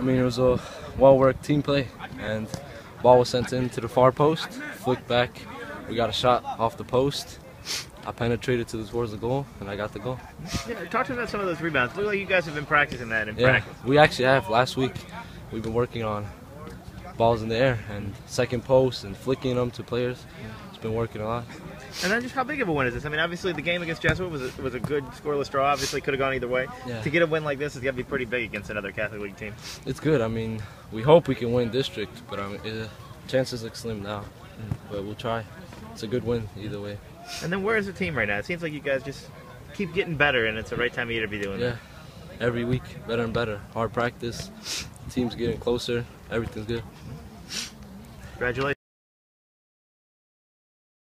I mean, it was a well-worked team play, and ball was sent into the far post, flicked back. We got a shot off the post. I penetrated to the, towards the goal, and I got the goal. Yeah, talk to me about some of those rebounds. Look like you guys have been practicing that in Yeah, practice. we actually have. Last week, we've been working on balls in the air and second post and flicking them to players. It's been working a lot. And then just how big of a win is this? I mean, obviously the game against Jesuit was a, was a good scoreless draw. Obviously could have gone either way. Yeah. To get a win like this is got to be pretty big against another Catholic League team. It's good. I mean, we hope we can win district, but I mean, it, chances look slim now. But we'll try. It's a good win either way. And then where is the team right now? It seems like you guys just keep getting better, and it's the right time of year to be doing Yeah, that. every week, better and better. Hard practice. Team's getting closer. Everything's good. Congratulations.